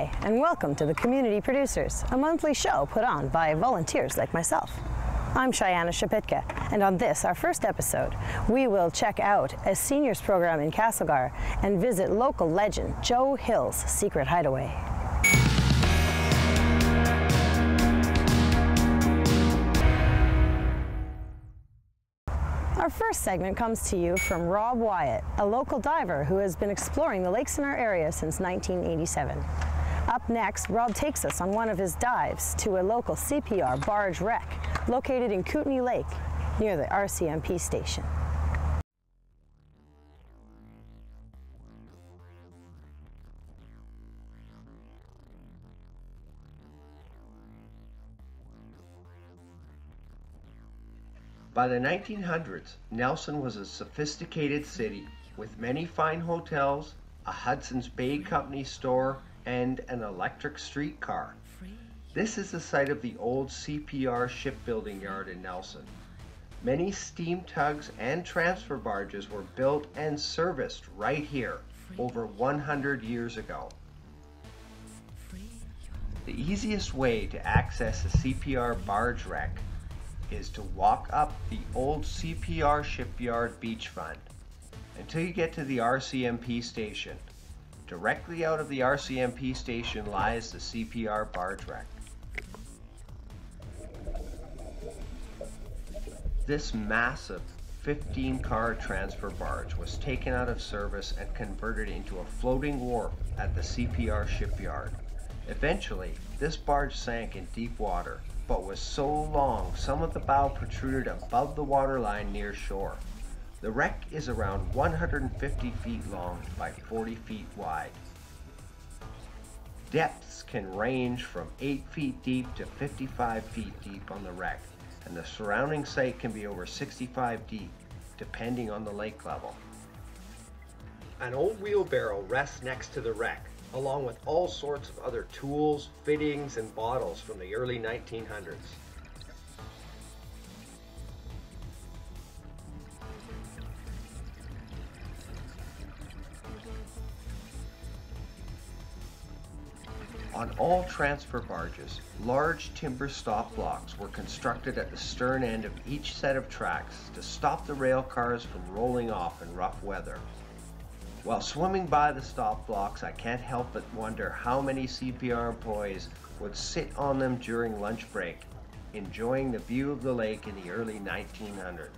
Hi, and welcome to the Community Producers, a monthly show put on by volunteers like myself. I'm Cheyanna Shypitka, and on this, our first episode, we will check out a seniors program in Castlegar and visit local legend Joe Hill's secret hideaway. Our first segment comes to you from Rob Wyatt, a local diver who has been exploring the lakes in our area since 1987. Up next, Rob takes us on one of his dives to a local CPR barge wreck located in Kootenay Lake near the RCMP station. By the 1900s, Nelson was a sophisticated city with many fine hotels, a Hudson's Bay Company store, and an electric streetcar. This is the site of the old CPR shipbuilding yard in Nelson. Many steam tugs and transfer barges were built and serviced right here over 100 years ago. The easiest way to access a CPR barge wreck is to walk up the old CPR shipyard beachfront until you get to the RCMP station. Directly out of the RCMP station lies the CPR barge wreck. This massive 15 car transfer barge was taken out of service and converted into a floating wharf at the CPR shipyard. Eventually, this barge sank in deep water but was so long some of the bow protruded above the waterline near shore. The wreck is around 150 feet long by 40 feet wide. Depths can range from 8 feet deep to 55 feet deep on the wreck, and the surrounding site can be over 65 deep, depending on the lake level. An old wheelbarrow rests next to the wreck, along with all sorts of other tools, fittings, and bottles from the early 1900s. On all transfer barges, large timber stop blocks were constructed at the stern end of each set of tracks to stop the rail cars from rolling off in rough weather. While swimming by the stop blocks, I can't help but wonder how many CPR employees would sit on them during lunch break, enjoying the view of the lake in the early 1900s.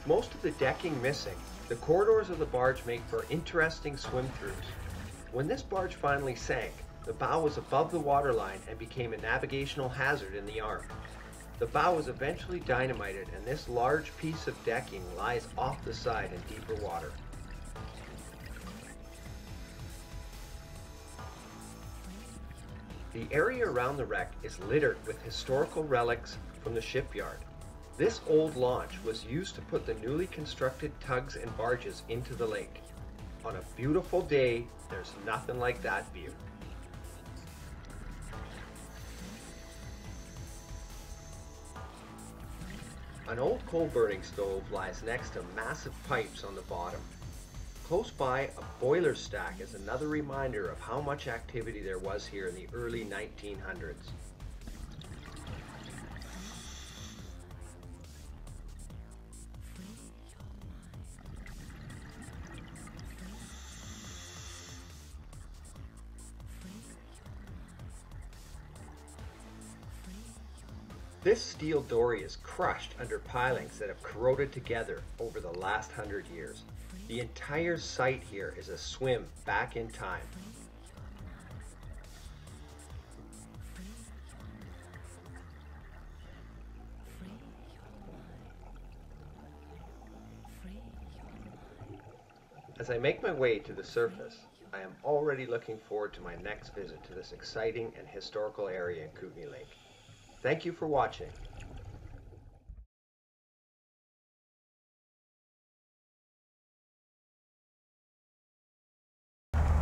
With most of the decking missing, the corridors of the barge make for interesting swim-throughs. When this barge finally sank, the bow was above the waterline and became a navigational hazard in the arm. The bow was eventually dynamited and this large piece of decking lies off the side in deeper water. The area around the wreck is littered with historical relics from the shipyard. This old launch was used to put the newly constructed tugs and barges into the lake. On a beautiful day, there's nothing like that view. An old coal burning stove lies next to massive pipes on the bottom. Close by, a boiler stack is another reminder of how much activity there was here in the early 1900s. This steel dory is crushed under pilings that have corroded together over the last hundred years. The entire site here is a swim back in time. As I make my way to the surface, I am already looking forward to my next visit to this exciting and historical area in Kootenay Lake. Thank you for watching.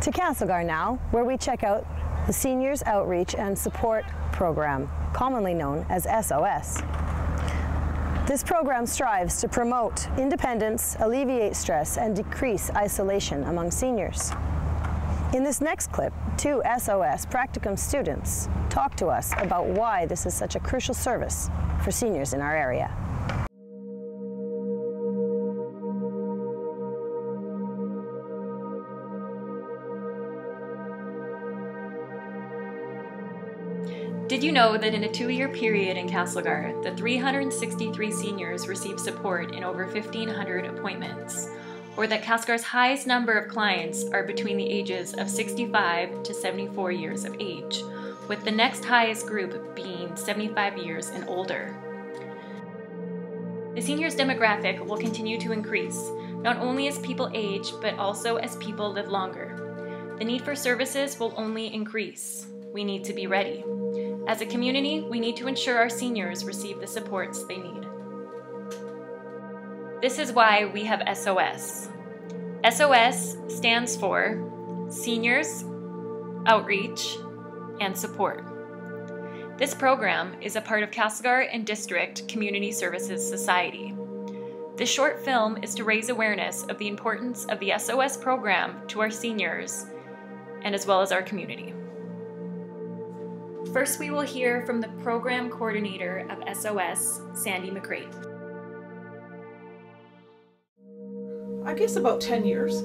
To Castlegar now, where we check out the Seniors Outreach and Support Program, commonly known as SOS. This program strives to promote independence, alleviate stress, and decrease isolation among seniors. In this next clip, two SOS practicum students talk to us about why this is such a crucial service for seniors in our area. Did you know that in a two year period in Castlegar, the 363 seniors received support in over 1,500 appointments? Or that Castlegar's highest number of clients are between the ages of 65 to 74 years of age, with the next highest group being 75 years and older? The seniors demographic will continue to increase, not only as people age, but also as people live longer. The need for services will only increase. We need to be ready. As a community, we need to ensure our seniors receive the supports they need. This is why we have SOS. SOS stands for Seniors, Outreach, and Support. This program is a part of Castlegar and District Community Services Society. This short film is to raise awareness of the importance of the SOS program to our seniors and as well as our community. First, we will hear from the program coordinator of SOS, Sandy McCrate. I guess about 10 years.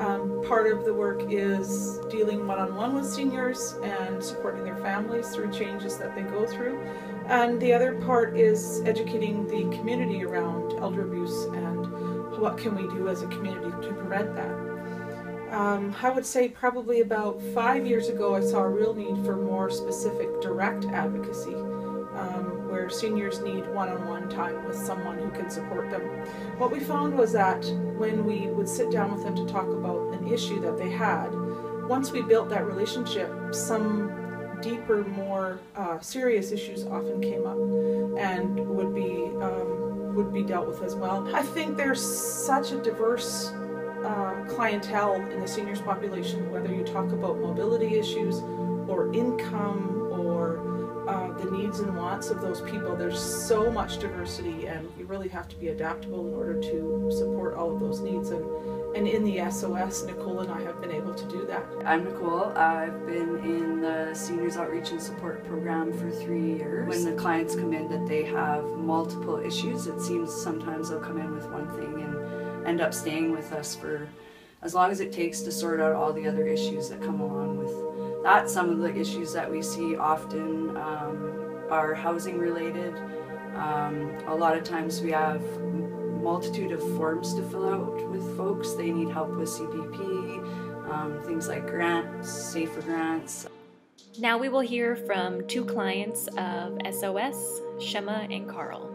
Um, part of the work is dealing one on one with seniors and supporting their families through changes that they go through. And the other part is educating the community around elder abuse and what can we do as a community to prevent that um, I would say probably about five years ago, I saw a real need for more specific direct advocacy, um, where seniors need one on one time with someone who can support them. What we found was that when we would sit down with them to talk about an issue that they had, once we built that relationship, some deeper, more uh, serious issues often came up and would be um, would be dealt with as well. I think there's such a diverse uh, clientele in the seniors population, whether you talk about mobility issues or income the needs and wants of those people. There's so much diversity, and you really have to be adaptable in order to support all of those needs. And, and in the SOS, Nicole and I have been able to do that. I'm Nicole. I've been in the Seniors Outreach and Support Program for three years. When the clients come in that they have multiple issues, it seems sometimes they'll come in with one thing and end up staying with us for as long as it takes to sort out all the other issues that come along with that. Some of the issues that we see often um, are housing related. Um, a lot of times we have multitude of forms to fill out with folks. They need help with CPP, um, things like grants, safer grants. Now we will hear from two clients of SOS, Shema and Carl.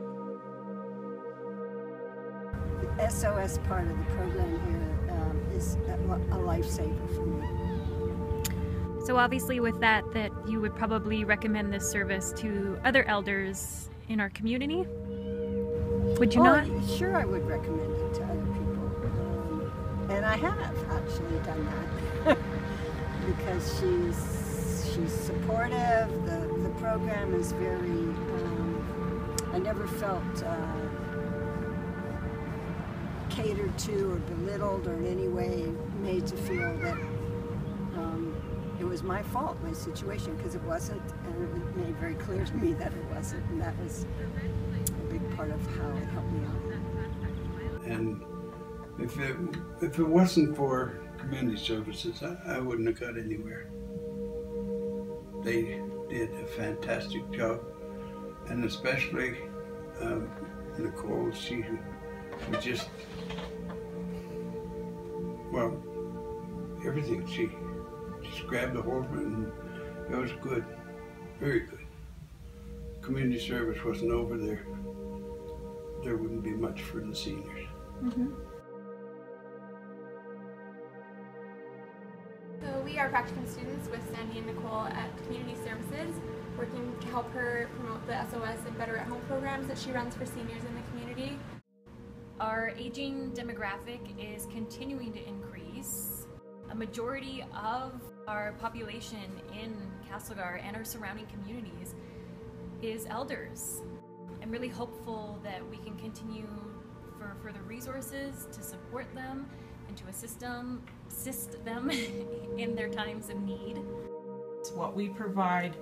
SOS part of the program here um, is a lifesaver for me. So obviously with that, that you would probably recommend this service to other elders in our community? Would you well, not? Sure, I would recommend it to other people. Um, and I have actually done that because she's she's supportive. The, the program is very, um, I never felt uh, catered to or belittled or in any way made to feel that was my fault, my situation, because it wasn't, and it made very clear to me that it wasn't, and that was a big part of how it helped me out. And if it, if it wasn't for community services, I, I wouldn't have got anywhere. They did a fantastic job, and especially um, Nicole, she was just well, everything. She grabbed a hold of it and it was good. Very good. Community service wasn't over there. There wouldn't be much for the seniors. Mm -hmm. So we are practicum students with Sandy and Nicole at Community Services, working to help her promote the SOS and Better at Home programs that she runs for seniors in the community. Our aging demographic is continuing to increase. Majority of our population in Castlegar and our surrounding communities is elders. I'm really hopeful that we can continue for further resources to support them and to assist them, assist them in their times of need. What we provide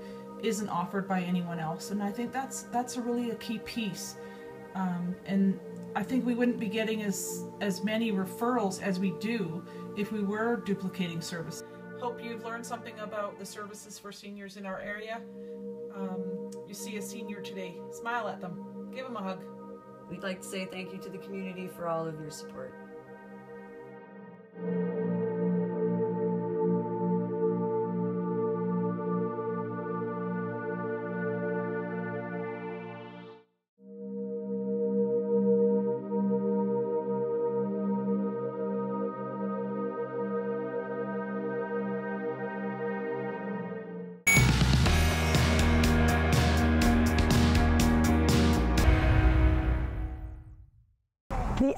isn't offered by anyone else, and I think that's that's a really a key piece. Um, and I think we wouldn't be getting as as many referrals as we do if we were duplicating services. Hope you've learned something about the services for seniors in our area. Um, you see a senior today, smile at them, give them a hug. We'd like to say thank you to the community for all of your support.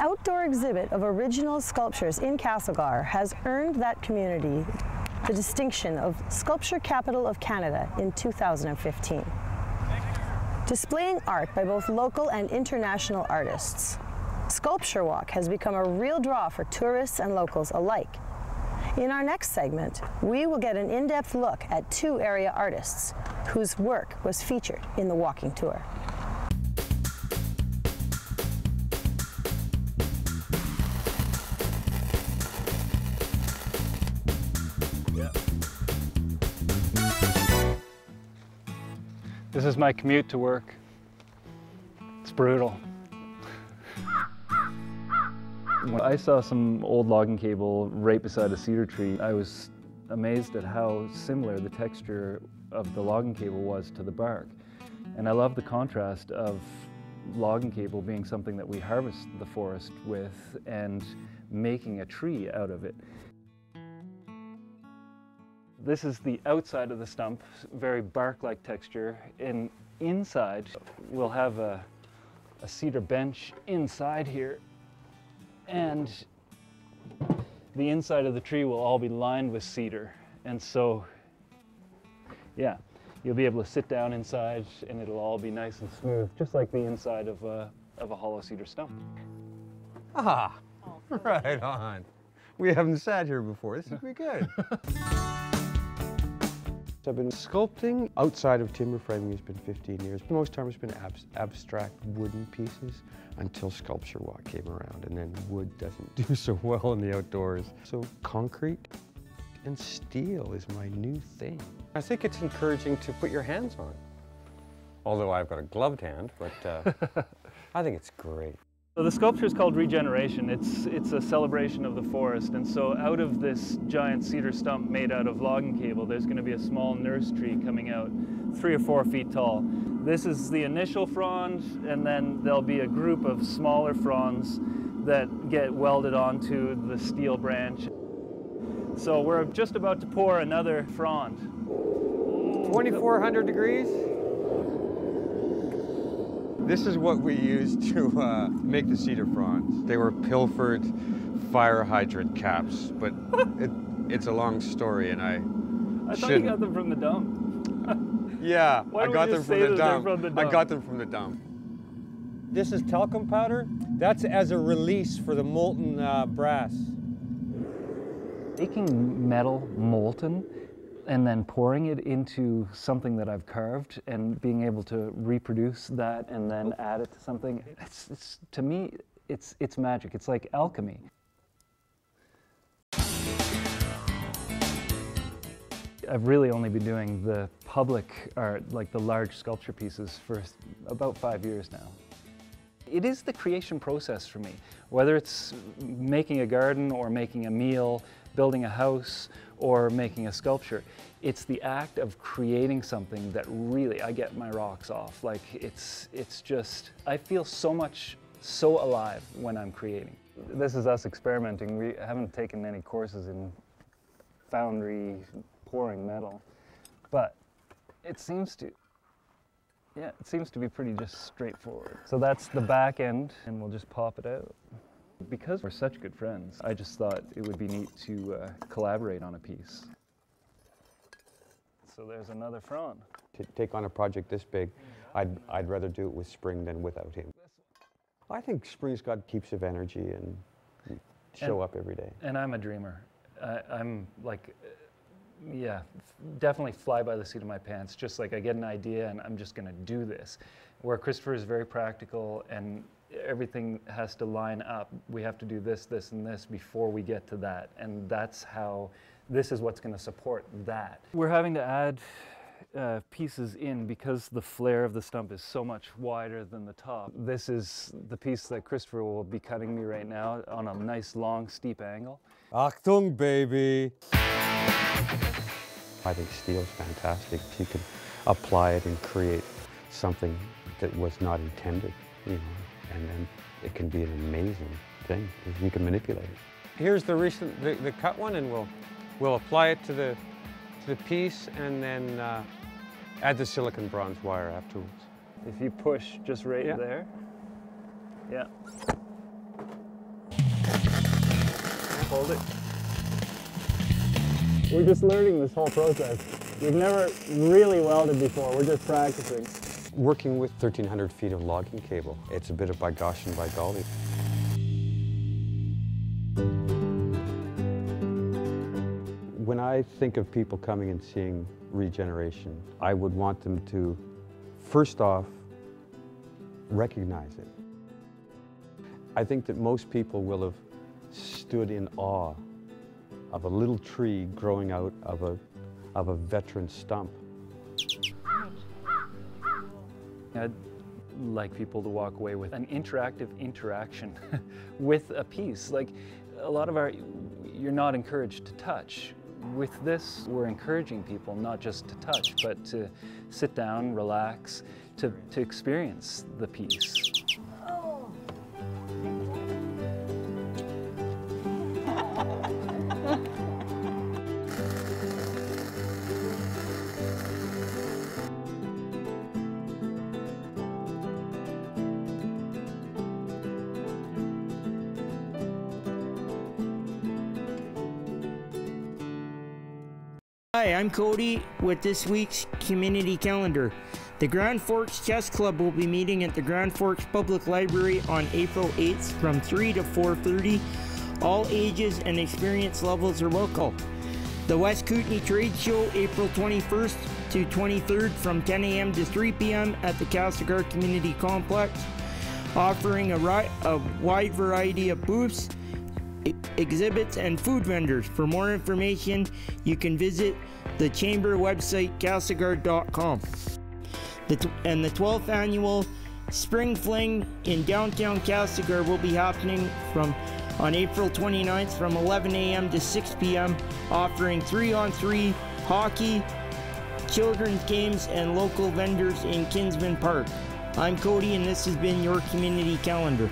Outdoor exhibit of original sculptures in Castlegar has earned that community the distinction of Sculpture Capital of Canada in 2015. Displaying art by both local and international artists, Sculpture Walk has become a real draw for tourists and locals alike. In our next segment, we will get an in-depth look at two area artists whose work was featured in the walking tour. Is my commute to work. It's brutal. When I saw some old logging cable right beside a cedar tree, I was amazed at how similar the texture of the logging cable was to the bark. And I love the contrast of logging cable being something that we harvest the forest with and making a tree out of it. This is the outside of the stump, very bark-like texture. And inside, we'll have a, a cedar bench inside here. And the inside of the tree will all be lined with cedar. And so, yeah, you'll be able to sit down inside and it'll all be nice and smooth, just like the inside of a, of a hollow cedar stump. Ah, right on. We haven't sat here before. This is be good. I've been sculpting outside of timber framing has been 15 years. Most time it's been abs abstract wooden pieces until Sculpture Walk came around and then wood doesn't do so well in the outdoors. So concrete and steel is my new thing. I think it's encouraging to put your hands on. Although I've got a gloved hand, but uh, I think it's great. So the sculpture is called Regeneration. It's, it's a celebration of the forest. And so out of this giant cedar stump made out of logging cable, there's going to be a small nurse tree coming out, three or four feet tall. This is the initial frond, and then there'll be a group of smaller fronds that get welded onto the steel branch. So we're just about to pour another frond. 2,400 degrees? This is what we used to uh, make the cedar fronds. They were pilfered fire hydrant caps, but it, it's a long story and I I thought shouldn't. you got them from the dump. Yeah, I got them from the, that dump. from the I got them from the dump. This is talcum powder. That's as a release for the molten uh, brass. Making metal molten and then pouring it into something that I've carved and being able to reproduce that and then add it to something, it's, it's, to me, it's, it's magic. It's like alchemy. I've really only been doing the public art, like the large sculpture pieces, for about five years now. It is the creation process for me, whether it's making a garden or making a meal, building a house, or making a sculpture. It's the act of creating something that really I get my rocks off. Like it's, it's just, I feel so much, so alive when I'm creating. This is us experimenting. We haven't taken any courses in foundry pouring metal, but it seems to, yeah, it seems to be pretty just straightforward. So that's the back end, and we'll just pop it out. Because we're such good friends, I just thought it would be neat to uh, collaborate on a piece. So there's another frond. To take on a project this big, I'd, I'd rather do it with Spring than without him. I think Spring's got keeps of energy and show And- up every day. And I'm a dreamer. I, I'm like, uh, yeah, f- definitely fly by the seat of my pants. Just like I get an idea and I'm just going to do this. Where Christopher is very practical and everything has to line up. We have to do this, this, and this before we get to that. And that's how this is what's going to support that. We're having to add uh, pieces in because the flare of the stump is so much wider than the top. This is the piece that Christopher will be cutting me right now on a nice long steep angle. Achtung, baby! I think steel's fantastic. If you can apply it and create something that was not intended, you know, and then it can be an amazing thing if you can manipulate it. Here's the recent, the, the cut one, and we'll we'll apply it to the to the piece, and then uh, add the silicon bronze wire afterwards. If you push just right Yeah. there, yeah. Hold it. We're just learning this whole process. We've never really welded before. We're just practicing. Working with 1,300 feet of logging cable, it's a bit of by gosh and by golly. When I think of people coming and seeing regeneration, I would want them to, first off, recognize it. I think that most people will have stood in awe of a little tree growing out of a, of a veteran stump. I'd like people to walk away with an interactive interaction with a piece. Like a lot of our, you're not encouraged to touch. With this, we're encouraging people not just to touch, but to sit down, relax, to, to experience the piece. Hi, I'm Cody with this week's community calendar. The Grand Forks Chess Club will be meeting at the Grand Forks Public Library on April 8th from 3 to 4:30. All ages and experience levels are welcome. The West Kootenay Trade Show, April 21st to 23rd from 10 a.m. to 3 p.m. at the Castlegar Community Complex, offering a, a wide variety of booths exhibits, and food vendors. For more information, you can visit the chamber website, castlegar.com. And the 12th annual Spring Fling in downtown Castlegar will be happening from on April 29th from 11 a.m. to 6 p.m., offering three on three hockey, children's games, and local vendors in Kinsman Park. I'm Cody, and this has been your community calendar.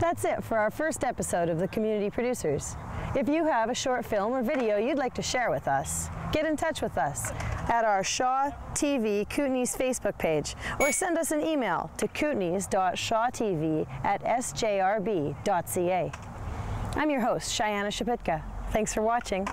That's it for our first episode of the Community Producers. If you have a short film or video you'd like to share with us, get in touch with us at our Shaw TV Kootenays Facebook page or send us an email to kootenays.shawtv at sjrb.ca. I'm your host, Cheyanna Shypitka. Thanks for watching.